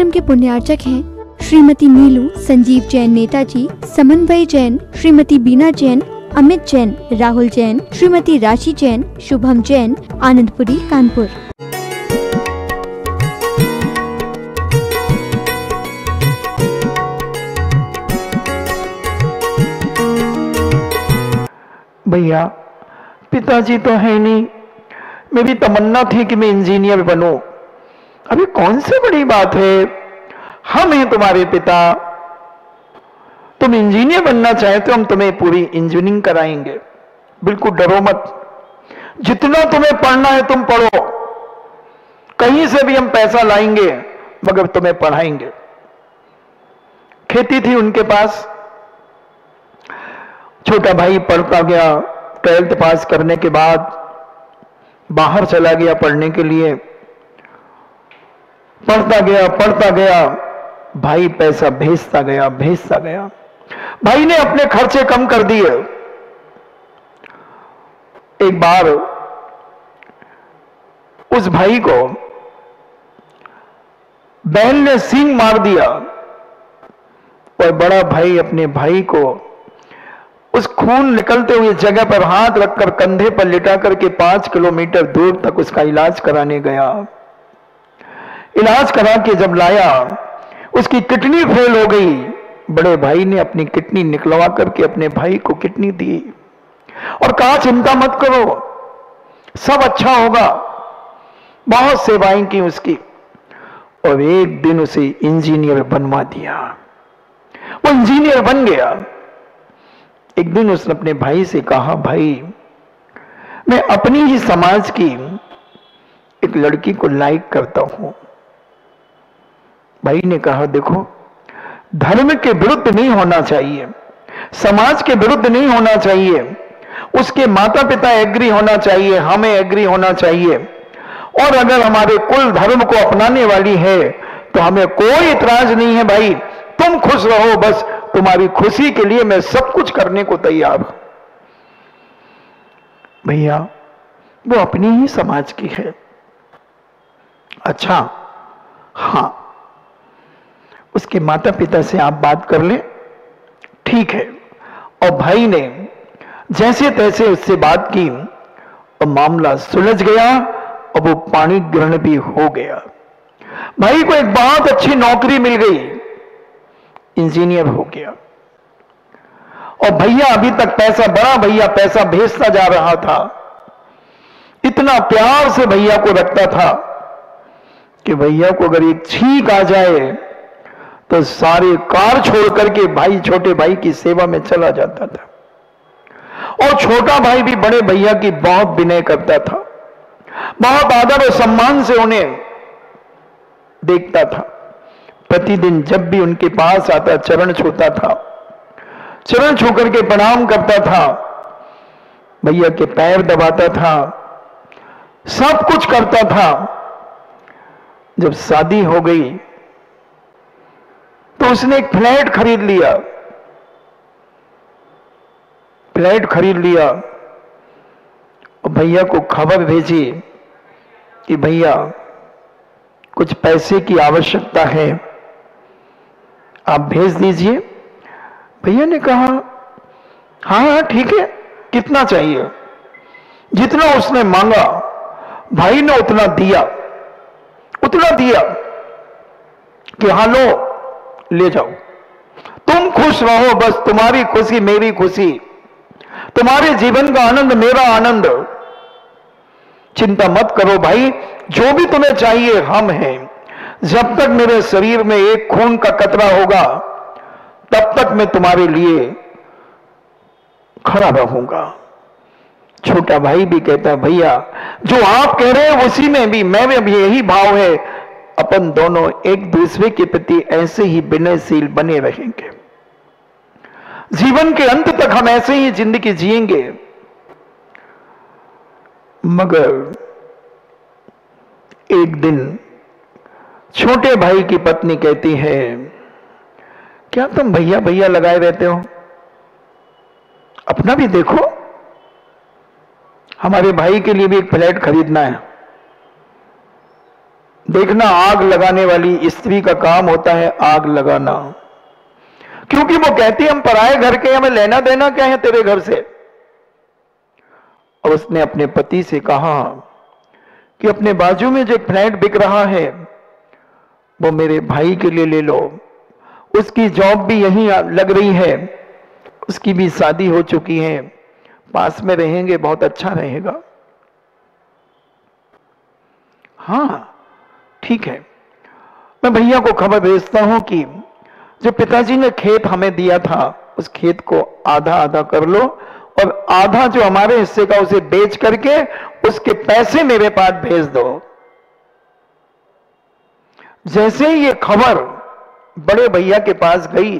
आश्रम के पुण्यार्चक हैं श्रीमती नीलू, संजीव जैन नेताजी, समन्वय जैन, श्रीमती बीना जैन, अमित जैन, राहुल जैन, श्रीमती राशि जैन, शुभम जैन, आनंदपुरी, कानपुर। भैया, पिताजी तो है नहीं। मेरी तमन्ना थी कि मैं इंजीनियर बनूं। अभी कौन सी बड़ी बात है? हम हैं तुम्हारे पिता। तुम इंजीनियर बनना चाहते हो, हम तुम्हें पूरी इंजीनियरिंग कराएँगे। बिल्कुल डरो मत। जितना तुम्हें पढ़ना है तुम पढ़ो। कहीं से भी हम पैसा लाएँगे, मगर तुम्हें पढ़ाएँगे। खेती थी उनके पास। छोटा भाई पढ़ता गया, ट्वेल्थ पास करने के बाद बाहर चला गया पढ़ने के लिए। पढ़ता गया पढ़ता गया, भाई पैसा भेजता गया भेजता गया। भाई ने अपने खर्चे कम कर दिए। एक बार उस भाई को बहन ने सींग मार दिया। और बड़ा भाई अपने भाई को उस खून निकलते हुए जगह पर हाथ रखकर कंधे पर लिटा करके पाँच किलोमीटर दूर तक उसका इलाज कराने गया। इलाज करा के जब लाया, उसकी किडनी फेल हो गई। बड़े भाई ने अपनी किडनी निकलवा करके अपने भाई को किडनी दी और कहा, चिंता मत करो, सब अच्छा होगा। बहुत सेवाएँ की उसकी और एक दिन उसे इंजीनियर बनवा दिया। वो इंजीनियर बन गया। एक दिन उसने अपने भाई से कहा, भाई, मैं अपनी ही समाज की एक लड़की को लाइक करता हूँ। भाई ने कहा, देखो, धर्म के विरुद्ध नहीं होना चाहिए, समाज के विरुद्ध नहीं होना चाहिए, उसके माता पिता एग्री होना चाहिए, हमें एग्री होना चाहिए। और अगर हमारे कुल धर्म को अपनाने वाली है तो हमें कोई इतराज नहीं है भाई। तुम खुश रहो, बस तुम्हारी खुशी के लिए मैं सब कुछ करने को तैयार हूँ। भैया, वो अपनी ही समाज की है। अच्छा हाँ उसके माता पिता से आप बात कर ले। ठीक है। और भाई ने जैसे तैसे उससे बात की, और मामला सुलझ गया और वो पानी ग्रहण भी हो गया। भाई को एक बहुत अच्छी नौकरी मिल गई। इंजीनियर हो गया। और भैया अभी तक पैसा, बड़ा भैया पैसा भेजता जा रहा था। इतना प्यार से भैया को रखता था कि भैया को अगर एक छींक आ जाए तो सारे कार छोड़ करके भाई, छोटे भाई की सेवा में चला जाता था। और छोटा भाई भी बड़े भैया की बहुत विनय करता था। बहुत आदर और सम्मान से उन्हें देखता था। प्रतिदिन जब भी उनके पास आता, चरण छूता था। चरण छू करके प्रणाम करता था। भैया के पैर दबाता था। सब कुछ करता था। जब शादी हो गई तो उसने एक फ्लैट खरीद लिया। फ्लैट खरीद लिया। और भैया को खबर भेजी कि भैया, कुछ पैसे की आवश्यकता है, आप भेज दीजिए। भैया ने कहा हाँ हाँ ठीक है, कितना चाहिए? जितना उसने मांगा, भाई ने उतना दिया। उतना दिया कि हाँ लो ले जाओ। तुम खुश रहो, बस तुम्हारी खुशी मेरी खुशी। तुम्हारे जीवन का आनंद मेरा आनंद। चिंता मत करो भाई, जो भी तुम्हें चाहिए हम हैं। जब तक मेरे शरीर में एक खून का कतरा होगा, तब तक मैं तुम्हारे लिए खड़ा रहूँगा। छोटा भाई भी कहता है, भैया, जो आप कह रहे हैं उसी में भी, मैं भी यही भाव है। अपन दोनों एक दूसरे के प्रति ऐसे ही विनयशील बने रहेंगे। जीवन के अंत तक हम ऐसे ही ज़िंदगी जिएँगे। मगर एक दिन छोटे भाई की पत्नी कहती है, क्या तुम भैया भैया लगाए रहते हो? अपना भी देखो। हमारे भाई के लिए भी एक फ्लैट खरीदना है। देखना आग लगाने वाली स्त्री का काम होता है आग लगाना। क्योंकि वो कहती हम पराए घर के हमें लेना देना क्या है तेरे घर से? और उसने अपने पति से कहा कि अपने बाजू में जो फ्लैट बिक रहा है, वो मेरे भाई के लिए ले लो। उसकी जॉब भी यहीं लग रही है। उसकी भी शादी हो चुकी है। पास में रहेंगे, बहुत अच्छा रहेगा। हाँ। ठीक है। मैं भैया को खबर भेजता हूँ कि जो पिताजी ने खेत हमें दिया था, उस खेत को आधा आधा कर लो और आधा जो हमारे हिस्से का उसे बेच करके उसके पैसे मेरे पास भेज दो। जैसे ये खबर बड़े भैया के पास गई,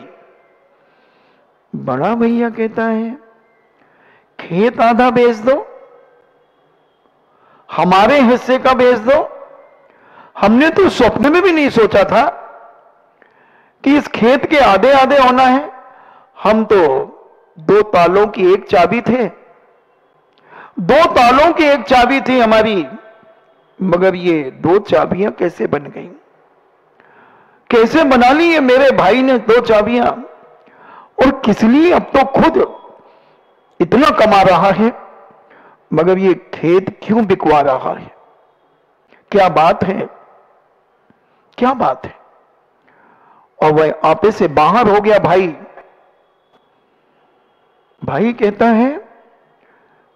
बड़ा भैया कहता है, खेत आधा बेच दो, हमारे हिस्से का बेच दो हमने तो स्वप्न में भी नहीं सोचा था कि इस खेत के आधे आधे होना है। हम तो दो तालों की एक चाबी थे। दो तालों की एक चाबी थी हमारी, मगर ये दो चाबियाँ कैसे बन गई? कैसे बना ली ये मेरे भाई ने दो चाबियाँ? और किस लिए? अब तो खुद इतना कमा रहा है, मगर ये खेत क्यों बिकवा रहा है? क्या बात है? क्या बात है? और वह आपे से बाहर हो गया भाई। भाई कहता है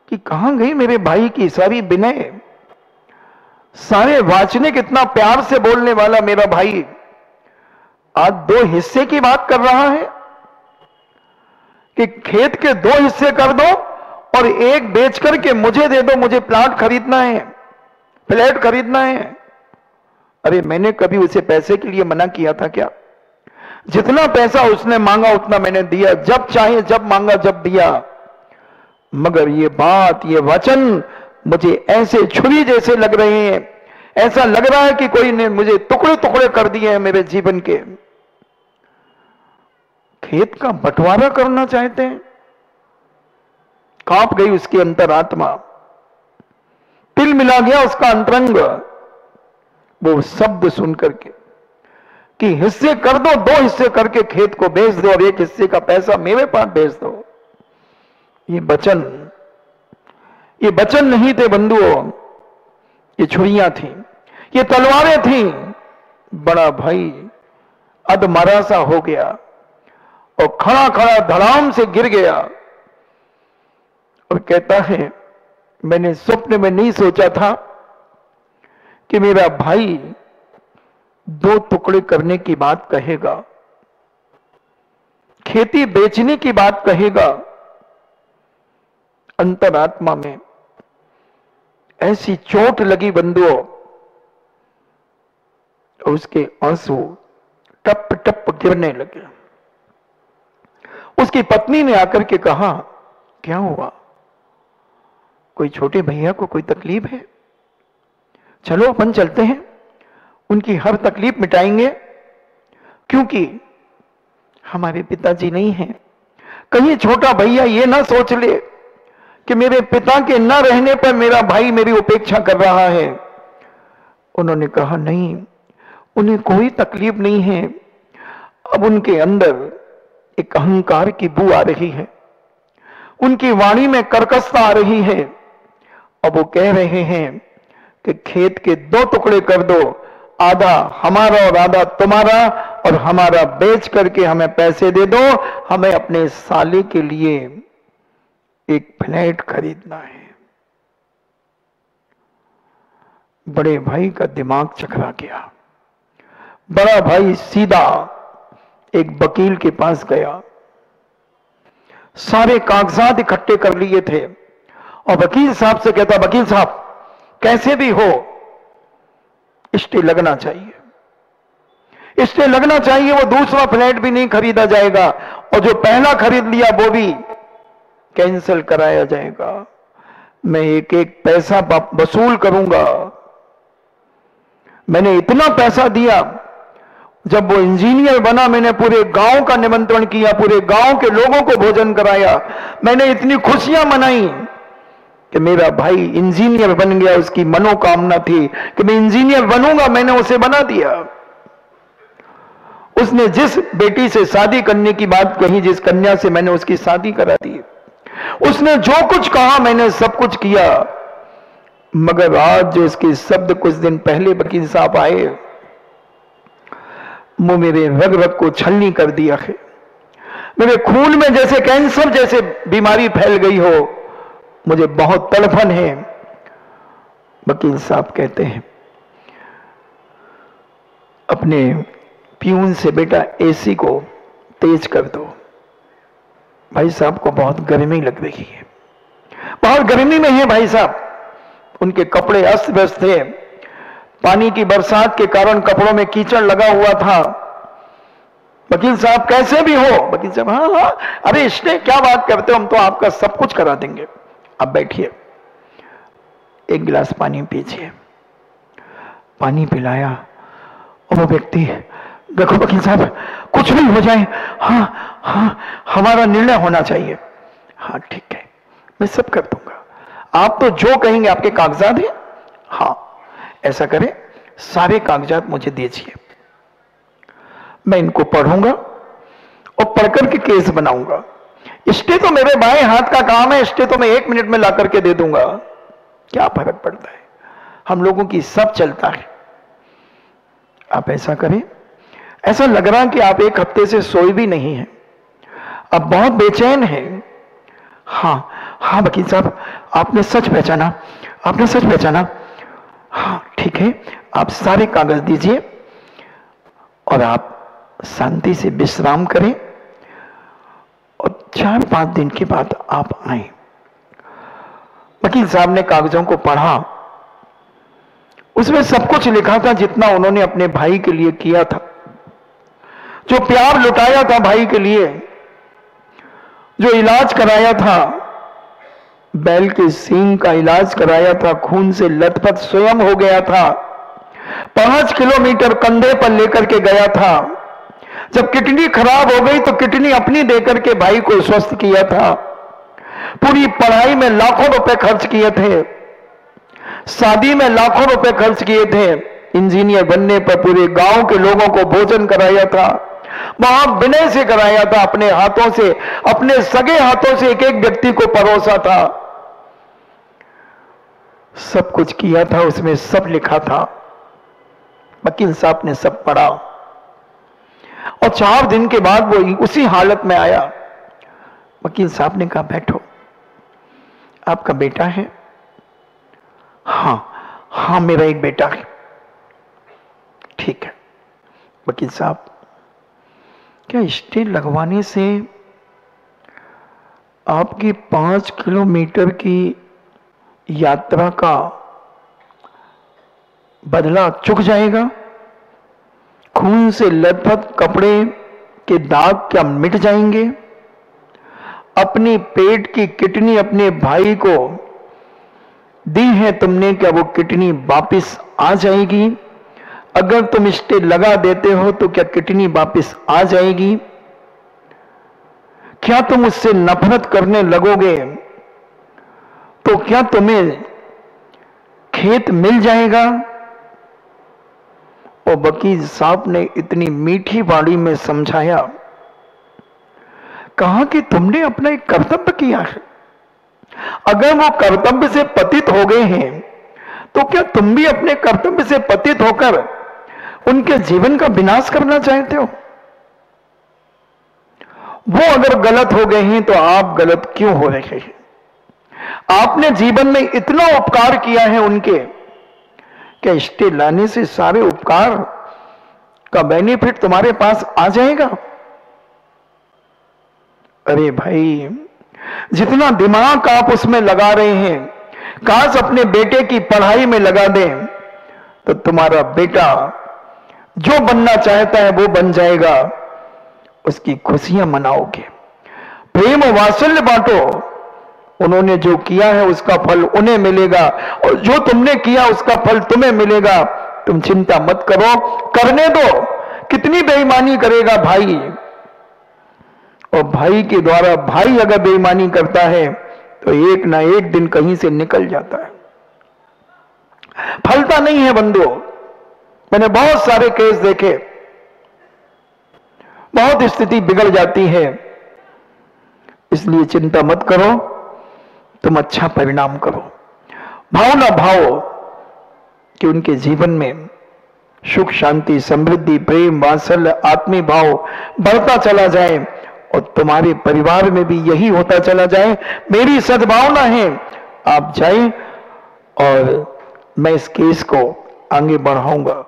कि कहाँ गई मेरे भाई की सारी विनय? सारे वाचने कितना प्यार से बोलने वाला मेरा भाई। आज दो हिस्से की बात कर रहा है कि खेत के दो हिस्से कर दो और एक बेच करके मुझे दे दो, मुझे प्लाट खरीदना है, फ्लैट खरीदना है। अरे, मैंने कभी उसे पैसे के लिए मना किया था क्या? जितना पैसा उसने मांगा, उतना मैंने दिया। जब चाहे, जब मांगा, जब दिया। मगर ये बात, ये वचन मुझे ऐसे छुरी जैसे लग रहे हैं। ऐसा लग रहा है कि कोई ने मुझे टुकड़े टुकड़े कर दिए हैं मेरे जीवन के। खेत का बंटवारा करना चाहते हैं। काँप गई उसकी अंतरात्मा। तिल मिला गया उसका अंतरंग। वो शब्द सुन करके कि हिस्से कर दो दो हिस्से करके खेत को बेच दो और एक हिस्से का पैसा मेरे पास बेच दो। ये बचन ये बचन नहीं थे बंधुओं, ये छुरियाँ थी, ये तलवारें थी। बड़ा भाई अधमरा सा हो गया और खड़ा खड़ा धड़ाम से गिर गया और कहता है, मैंने स्वप्न में नहीं सोचा था कि मेरा भाई दो टुकड़े करने की बात कहेगा, खेती बेचने की बात कहेगा, अंतरात्मा में ऐसी चोट लगी बंधुओं, उसके आँसू टप टप गिरने लगे। उसकी पत्नी ने आकर के कहा, क्या हुआ? कोई छोटे भैया को कोई तकलीफ़ है? चलो अपन चलते हैं। उनकी हर तकलीफ़ मिटाएँगे, क्योंकि हमारे पिताजी नहीं हैं। कहीं छोटा भैया ये ना सोच ले कि मेरे पिता के न रहने पर मेरा भाई मेरी उपेक्षा कर रहा है। उन्होंने कहा, नहीं, उन्हें कोई तकलीफ़ नहीं है। अब उनके अंदर एक अहंकार की बू आ रही है। उनकी वाणी में कर्कशता आ रही है। अब वो कह रहे हैं कि खेत के दो टुकड़े कर दो। आधा हमारा और आधा तुम्हारा और हमारा बेच करके हमें पैसे दे दो। हमें अपने साले के लिए एक फ्लैट खरीदना है। बड़े भाई का दिमाग चकरा गया। बड़ा भाई सीधा एक वकील के पास गया। सारे कागजात इकट्ठे कर लिए थे। और वकील साहब से कहता, वकील साहब कैसे भी हो स्टे लगना चाहिए। स्टे लगना चाहिए वो दूसरा फ्लैट भी नहीं खरीदा जाएगा और जो पहला खरीद लिया वो भी कैंसिल कराया जाएगा। मैं एक एक पैसा वसूल करूँगा। मैंने इतना पैसा दिया, जब वो इंजीनियर बना, मैंने पूरे गाँव का निमंत्रण किया, पूरे गाँव के लोगों को भोजन कराया, मैंने इतनी खुशियाँ मनाई कि मेरा भाई इंजीनियर बन गया, उसकी मनोकामना थी कि मैं इंजीनियर बनूँगा, मैंने उसे बना दिया। उसने जिस बेटी से शादी करने की बात कही, जिस कन्या से मैंने उसकी शादी करा दी, उसने जो कुछ कहा, मैंने सब कुछ किया। मगर आज जो उसके शब्द कुछ दिन पहले वकील साहब आए वो मेरे रग रग को छलनी कर दिया है। मेरे खून में जैसे कैंसर जैसे बीमारी फैल गई हो मुझे बहुत तड़फन है। वकील साहब कहते हैं, अपने प्यून से बेटा एसी को तेज कर दो। भाई साहब को बहुत गर्मी लग रही है। बहुत गर्मी में है भाई साहब। उनके कपड़े अस्त व्यस्त थे। पानी की बरसात के कारण कपड़ों में कीचड़ लगा हुआ था। वकील साहब कैसे भी हो। वकील साहब हाँ हाँ। अरे, इसने क्या बात करते हो? हम तो आपका सब कुछ करा देंगे। अब बैठिए। एक गिलास पानी पीजिए। पानी पिलाया और वो व्यक्ति, देखो वकील साहब, कुछ भी हो जाए हाँ हाँ हमारा निर्णय होना चाहिए। हाँ ठीक है, मैं सब कर दूँगा। आप तो जो कहेंगे आपके कागजात हैं। हाँ ऐसा करें, सारे कागजात मुझे दीजिए। मैं इनको पढ़ूँगा और पढ़कर के केस बनाऊँगा। स्टे तो मेरे बाएँ हाथ का काम है स्टे तो मैं एक मिनट में ला करके दे दूँगा। क्या फ़र्क पड़ता है? हम लोगों की सब चलता है। आप ऐसा करें। ऐसा लग रहा कि आप एक हफ़्ते से सोए भी नहीं है। अब बहुत बेचैन है। हाँ हाँ वकील साहब, आपने सच पहचाना। आपने सच पहचाना। हाँ ठीक है। आप सारे कागज़ दीजिए और आप शांति से विश्राम करें। चार पाँच दिन के बाद आप आए। वकील साहब ने कागजों को पढ़ा। उसमें सब कुछ लिखा था जितना उन्होंने अपने भाई के लिए किया था। जो प्यार लुटाया था भाई के लिए, जो इलाज कराया था, बैल के सींग का इलाज कराया था, खून से लथपथ स्वयं हो गया था, पाँच किलोमीटर कंधे पर लेकर के गया था। जब किडनी खराब हो गई तो किडनी अपनी देकर के भाई को स्वस्थ किया था। पूरी पढ़ाई में लाखों रुपए खर्च किए थे। शादी में लाखों रुपए खर्च किए थे। इंजीनियर बनने पर पूरे गाँव के लोगों को भोजन कराया था। वहाँ विनय से कराया था। अपने हाथों से, अपने सगे हाथों से एक एक व्यक्ति को परोसा था। सब कुछ किया था, उसमें सब लिखा था। वकील साहब ने सब पढ़ा। और चार दिन के बाद वो उसी हालत में आया। वकील साहब ने कहा, बैठो। आपका बेटा है? हाँ। हाँ मेरा एक बेटा है। ठीक है। वकील साहब, क्या स्टे लगवाने से आपकी पाँच किलोमीटर की यात्रा का बदला चुक जाएगा? खून से लथपथ कपड़े के दाग क्या मिट जाएँगे? अपनी पेट की किडनी अपने भाई को दी है तुमने, क्या वो किडनी वापिस आ जाएगी? अगर तुम स्टे लगा देते हो तो क्या किडनी वापिस आ जाएगी? क्या तुम उससे नफरत करने लगोगे? तो क्या तुम्हें खेत मिल जाएगा? और वकील साहब ने इतनी मीठी वाणी में समझाया, कहा कि तुमने अपना एक कर्तव्य किया है। अगर वो कर्तव्य से पतित हो गए हैं तो क्या तुम भी अपने कर्तव्य से पतित होकर उनके जीवन का विनाश करना चाहते हो? वो अगर गलत हो गए हैं तो आप गलत क्यों हो रहे हैं? आपने जीवन में इतना उपकार किया है उनके क्या स्टे लाने से सारे उपकार का बेनिफिट तुम्हारे पास आ जाएगा। अरे भाई, जितना दिमाग आप उसमें लगा रहे हैं, काश अपने बेटे की पढ़ाई में लगा दें तो तुम्हारा बेटा जो बनना चाहता है वो बन जाएगा। उसकी खुशियाँ मनाओगे। प्रेम वात्सल्य बांटो। उन्होंने जो किया है उसका फल उन्हें मिलेगा। और जो तुमने किया उसका फल तुम्हें मिलेगा। तुम चिंता मत करो। करने दो। कितनी बेईमानी करेगा भाई। और भाई के द्वारा भाई अगर बेईमानी करता है तो एक ना एक दिन कहीं से निकल जाता है। फलता नहीं है बंधु। मैंने बहुत सारे केस देखे। बहुत स्थिति बिगड़ जाती है। इसलिए चिंता मत करो। तुम अच्छा परिणाम करो। भाव ना भाव कि उनके जीवन में सुख, शांति, समृद्धि, प्रेम, वात्सल्य आत्मी भाव बढ़ता चला जाए और तुम्हारे परिवार में भी यही होता चला जाए, मेरी सद्भावना है, आप जाए और मैं इस केस को आगे बढ़ाऊँगा।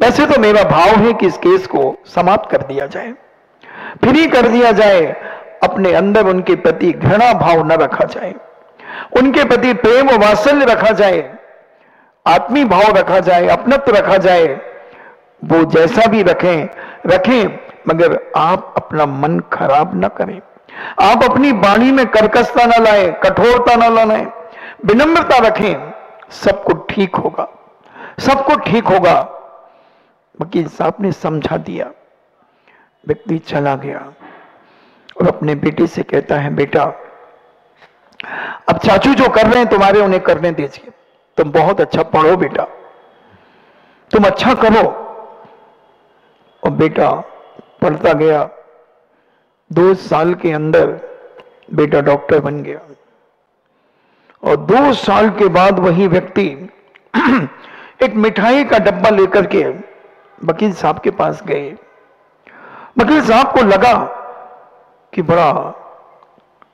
वैसे तो मेरा भाव है कि इस केस को समाप्त कर दिया जाए। फ्री कर दिया जाए। अपने अंदर उनके प्रति घृणा भाव न रखा जाए, उनके प्रति प्रेम वात्सल्य रखा जाए, आत्मी भाव रखा जाए, अपनत्व रखा जाए, वो जैसा भी रखें रखें, मगर आप अपना मन खराब न करें। आप अपनी वाणी में कर्कशता न लाए, कठोरता न लाए, विनम्रता रखें सब कुछ ठीक होगा सब कुछ ठीक होगा। वकील साहब ने समझा दिया, व्यक्ति चला गया। और अपने बेटे से कहता है, बेटा, अब चाचू जो कर रहे हैं, तुम्हारे उन्हें करने दीजिए। तुम बहुत अच्छा पढ़ो बेटा। तुम अच्छा करो। और बेटा पढ़ता गया। दो साल के अंदर बेटा डॉक्टर बन गया। और दो साल के बाद वही व्यक्ति एक मिठाई का डब्बा लेकर के वकील साहब के पास गए। वकील साहब को लगा कि बड़ा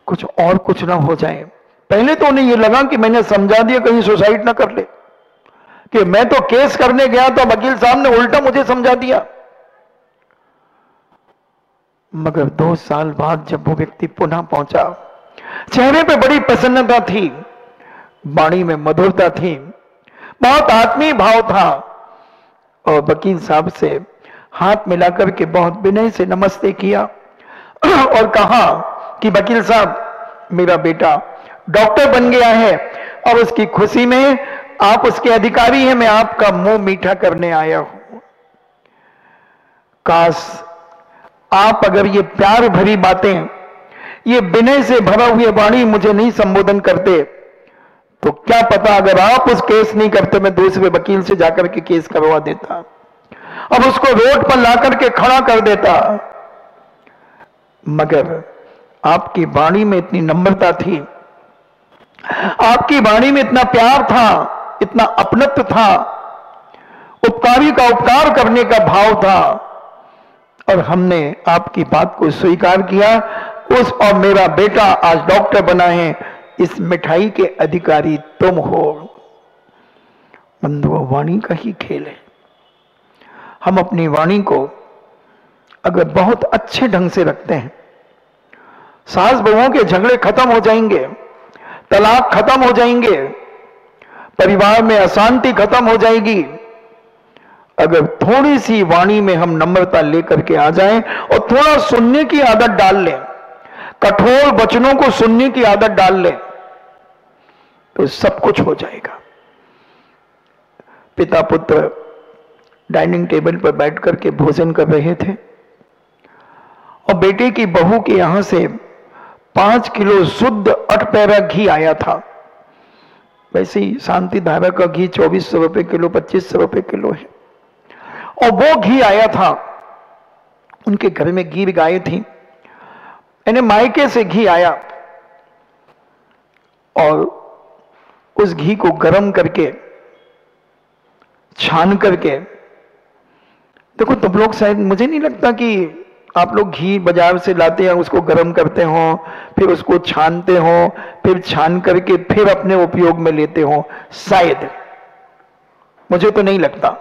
कुछ और कुछ ना हो जाए। पहले तो उन्हें यह लगा कि मैंने समझा दिया, कहीं सुसाइड ना कर ले। कि मैं तो केस करने गया तो वकील साहब ने उल्टा मुझे समझा दिया। मगर दो साल बाद जब वो व्यक्ति पुनः पहुँचा, चेहरे पे बड़ी प्रसन्नता थी, वाणी में मधुरता थी, बहुत आत्मीय भाव था। और वकील साहब से हाथ मिलाकर के बहुत विनय से नमस्ते किया। और कहा कि वकील साहब, मेरा बेटा डॉक्टर बन गया है और उसकी खुशी में आप उसके अधिकारी हैं, मैं आपका मुँह मीठा करने आया हूँ। काश आप अगर ये प्यार भरी बातें, ये विनय से भरा हुए वाणी मुझे नहीं संबोधन करते तो क्या पता अगर आप उस केस नहीं करते, मैं दूसरे वकील से जाकर के केस करवा देता, अब उसको रोड पर ला करके खड़ा कर देता। मगर आपकी वाणी में इतनी नम्रता थी, आपकी वाणी में इतना प्यार था, इतना अपनत्व था उपकारी का उपकार करने का भाव था, और हमने आपकी बात को स्वीकार किया, उस और मेरा बेटा आज डॉक्टर बना है, इस मिठाई के अधिकारी तुम हो। बंधु, वाणी का ही खेल है। हम अपनी वाणी को अगर बहुत अच्छे ढंग से रखते हैं, सास बहुओं के झगड़े खत्म हो जाएँगे, तलाक खत्म हो जाएँगे, परिवार में अशांति खत्म हो जाएगी। अगर थोड़ी सी वाणी में हम नम्रता लेकर के आ जाएँ और थोड़ा सुनने की आदत डाल लें, कठोर वचनों को सुनने की आदत डाल लें तो सब कुछ हो जाएगा। पिता पुत्र डाइनिंग टेबल पर बैठ करके भोजन कर रहे थे। और बेटे की बहू के यहाँ से पाँच किलो शुद्ध अटपैरा घी आया था। वैसे ही शांति धारा का घी चौबीस सौ रुपए किलो, पच्चीस सौ रुपए किलो है। और वो घी आया था। उनके घर में घी गाय थी। यानी मायके से घी आया। और उस घी को गर्म करके, छान करके, देखो तुम लोग शायद, मुझे नहीं लगता कि आप लोग घी बाज़ार से लाते हैं, उसको गर्म करते हो, फिर उसको छानते हो, फिर छान करके फिर अपने उपयोग में लेते हो, शायद। मुझे तो नहीं लगता।